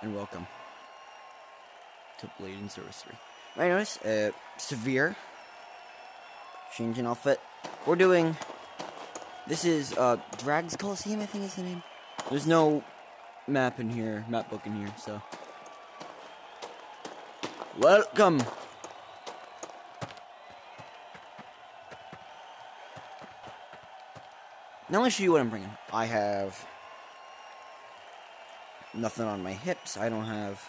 and welcome to Blade and Sorcery. I notice, uh, Severe, changing outfit. We're doing, this is, uh, Drags Coliseum, I think is the name. There's no map in here, map book in here, so. Welcome! Now let me show you what I'm bringing. I have nothing on my hips. I don't have.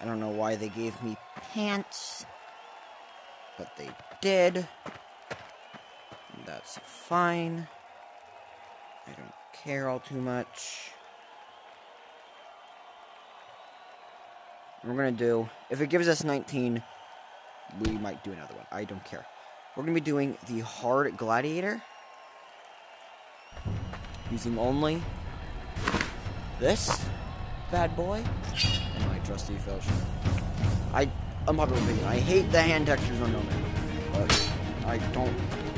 I don't know why they gave me pants, but they did. That's fine. I don't care all too much. We're gonna do. If it gives us 19, we might do another one. I don't care. We're gonna be doing the hard gladiator using only this bad boy and my trusty fellowship. I unpopular opinion. I hate the hand textures on Nomad, but I don't.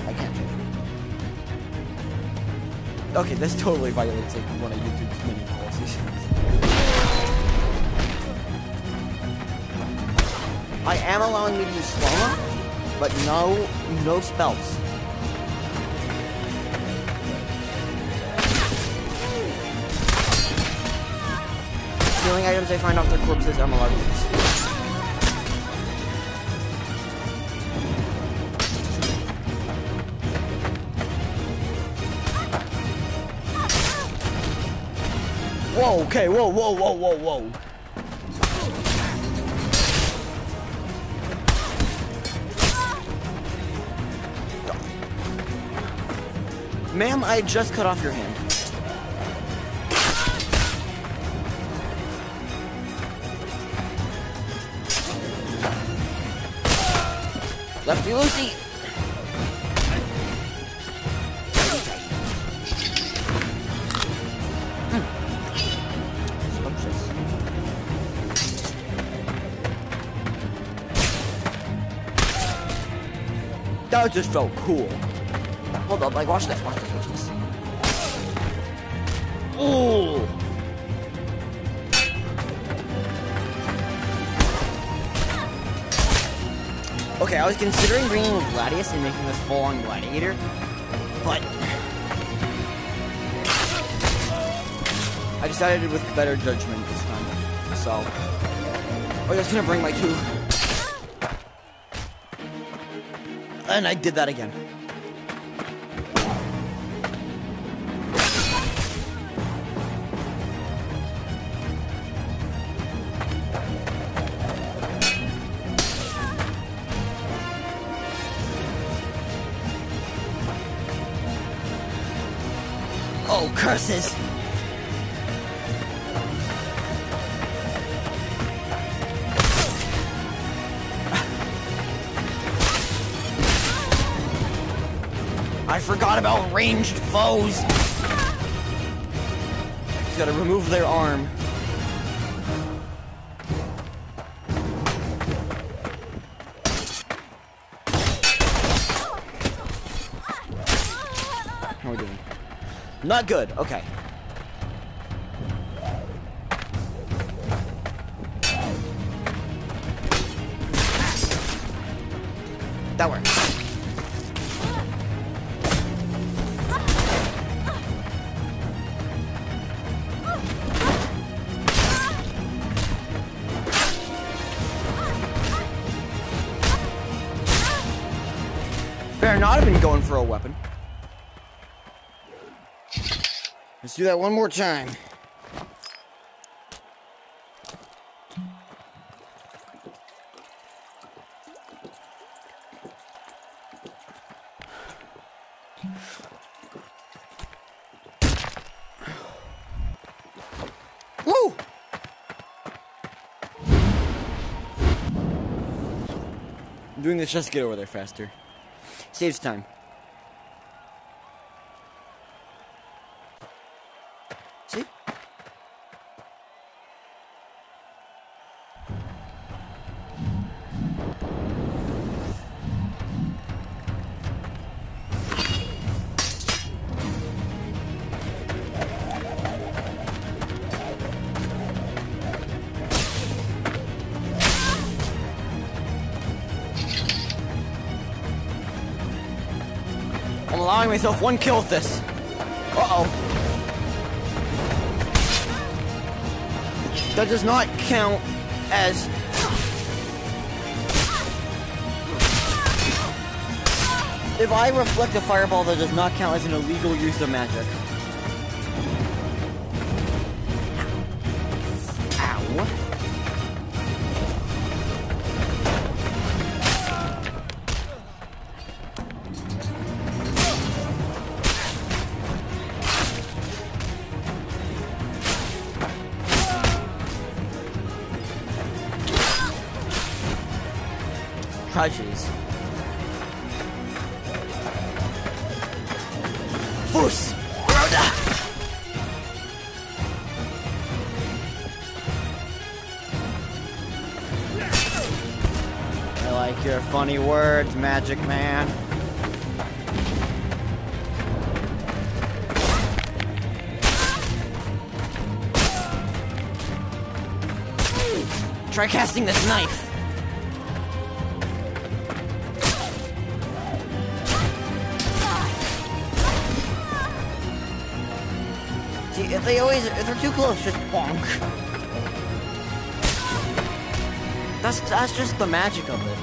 I can't change it. Okay, this totally violates like one of YouTube's many policies. I am allowing me to use slow but no, no spells. Stealing items I find off their corpses, I'm allowed to use. Whoa, okay, whoa, whoa, whoa, whoa, whoa. Ma'am, I just cut off your hand. Lefty Lucy! Hmm. That just felt cool. Hold on, like, watch this, watch this, watch this. Ooh! Okay, I was considering bringing Gladius and making this full-on Gladiator, but... I decided with better judgment this time, so... Oh, I was gonna bring my two. And I did that again. Curses! I forgot about ranged foes! Just gotta remove their arm. Not good, okay. That works. Better not have been going for a weapon. Let's do that one more time. Woo! Doing this just to get over there faster. Saves time. Myself one kill with this. Uh-oh. That does not count as... If I reflect a fireball, that does not count as an illegal use of magic. Ow. Crutches. Fus! Ro Dah! I like your funny words, Magic Man. Try casting this knife. See, if they always, if they're too close, just bonk. That's, that's just the magic of it.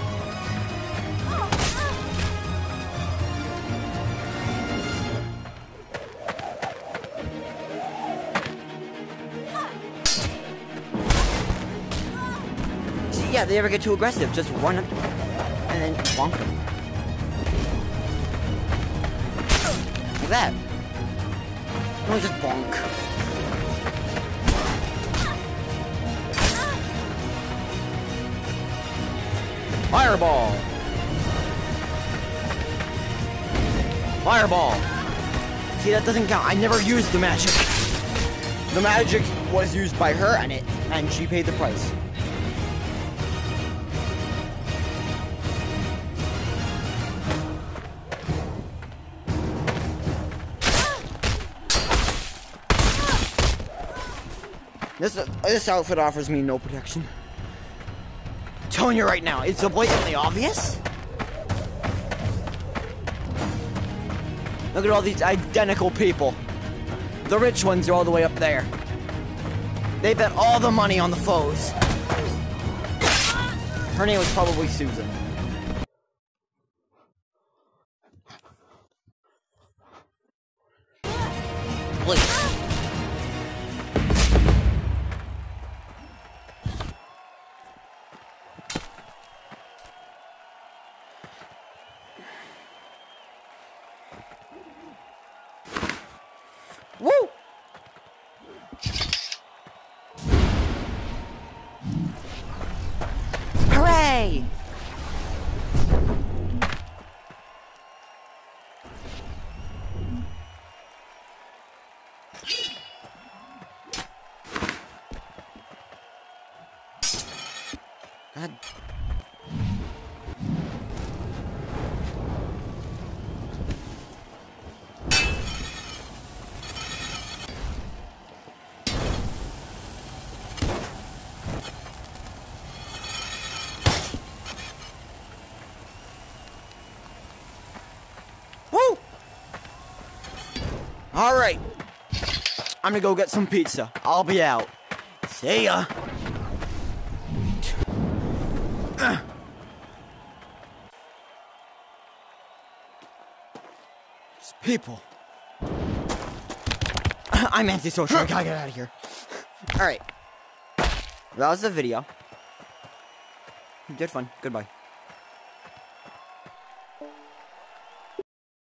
See, yeah, they ever get too aggressive, just run up to them and then bonk them. Like that. Just bonk. Fireball! Fireball! See, that doesn't count. I never used the magic. The magic was used by her and it, and she paid the price. This this outfit offers me no protection. I'm telling you right now, it's blatantly obvious. Look at all these identical people. The rich ones are all the way up there. They bet all the money on the foes. Her name was probably Susan. Please. God. Woo! All right. I'm gonna go get some pizza. I'll be out. See ya. These people. I'm antisocial. I gotta get out of here. All right. That was the video. Good fun. Goodbye.